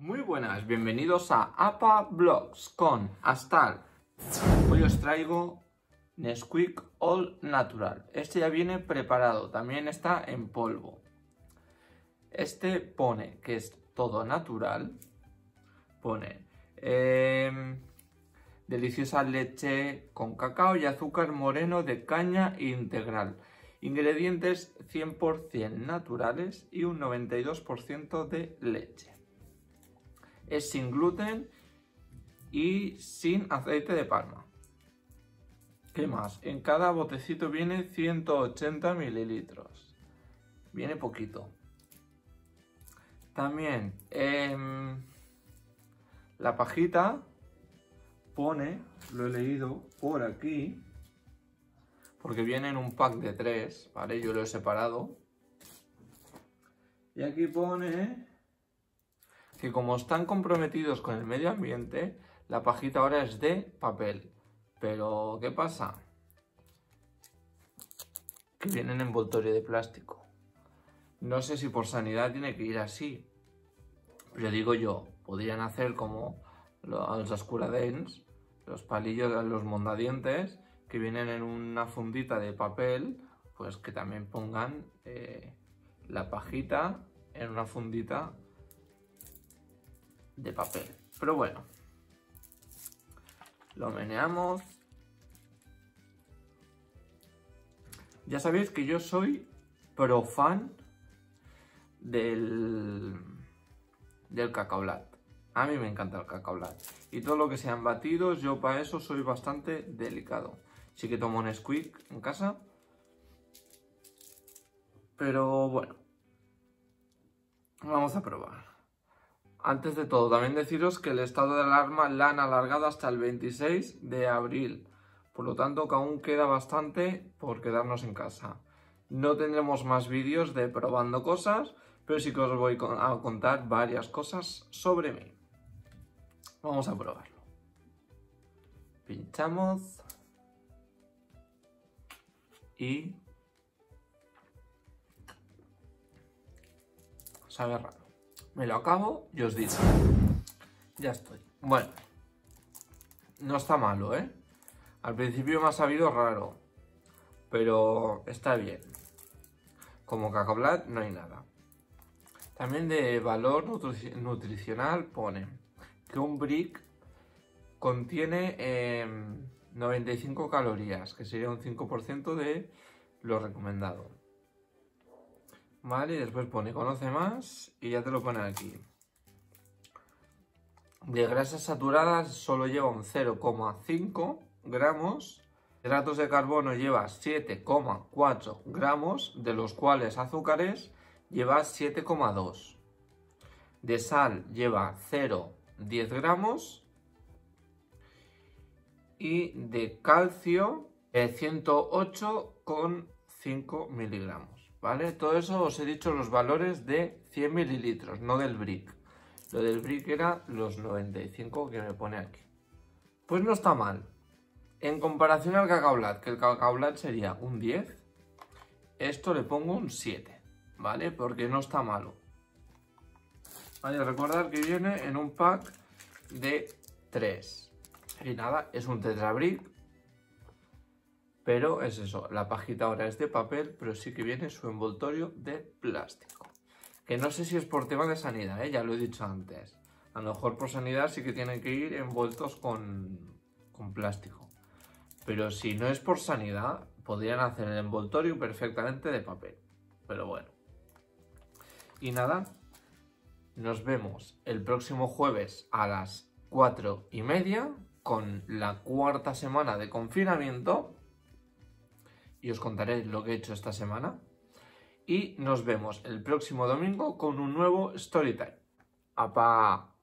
Muy buenas, bienvenidos a APA Vlogs con Astal. Hoy os traigo Nesquik All Natural. Este ya viene preparado, también está en polvo. Este pone que es todo natural. Pone em, deliciosa leche con cacao y azúcar moreno de caña integral. Ingredientes 100% naturales y un 92% de leche es sin gluten y sin aceite de palma. ¿Qué más? En cada botecito viene 180 mililitros. Viene poquito. También em, la pajita pone, lo he leído por aquí, porque viene en un pack de tres, ¿vale? Yo lo he separado. Y aquí pone que como están comprometidos con el medio ambiente, la pajita ahora es de papel. Pero, ¿qué pasa? Que viene en envoltorio de plástico. No sé si por sanidad tiene que ir así. Pero digo yo, podrían hacer como los Ascuradens, los palillos, los mondadientes, que vienen en una fundita de papel, pues que también pongan eh, la pajita en una fundita de papel. Pero bueno, lo meneamos. Ya sabéis que yo soy pro fan del, del cacaolat. A mí me encanta el cacaolat. Y todo lo que sean batidos, yo para eso soy bastante delicado. Sí que tomo un squeak en casa. Pero bueno. Vamos a probar. Antes de todo, también deciros que el estado de alarma la han alargado hasta el 26 de abril. Por lo tanto, que aún queda bastante por quedarnos en casa. No tendremos más vídeos de probando cosas, pero sí que os voy a contar varias cosas sobre mí. Vamos a probarlo. Pinchamos. Y... Sabe raro. Me lo acabo y os digo. Ya estoy. Bueno. No está malo, ¿eh? Al principio me ha sabido raro. Pero está bien. Como cacoblat no hay nada. También de valor nutricional pone que un brick contiene 95 em, calorías, que sería un 5% de lo recomendado. ¿Vale? Y después pone conoce más y ya te lo pone aquí. De grasas saturadas solo lleva un 0,5 gramos. Hidratos de carbono lleva 7,4 gramos, de los cuales azúcares lleva 7,2. De sal lleva 0,10 gramos. Y de calcio 108,5 eh, miligramos. ¿Vale? Todo eso os he dicho los valores de 100 mililitros, no del brick. Lo del brick era los 95 que me pone aquí. Pues no está mal. En comparación al cacaolat, que el cacaolat sería un 10, esto le pongo un 7, ¿vale? Porque no está malo. Vale, recordar que viene en un pack de 3. Y nada, es un tetrabrick pero es eso, la pajita ahora es de papel, pero sí que viene su envoltorio de plástico. Que no sé si es por tema de sanidad, ¿eh? ya lo he dicho antes. A lo mejor por sanidad sí que tienen que ir envueltos con, con plástico. Pero si no es por sanidad, podrían hacer el envoltorio perfectamente de papel. Pero bueno. Y nada, nos vemos el próximo jueves a las 4 y media con la cuarta semana de confinamiento y os contaré lo que he hecho esta semana. Y nos vemos el próximo domingo con un nuevo Storytime. ¡Apa!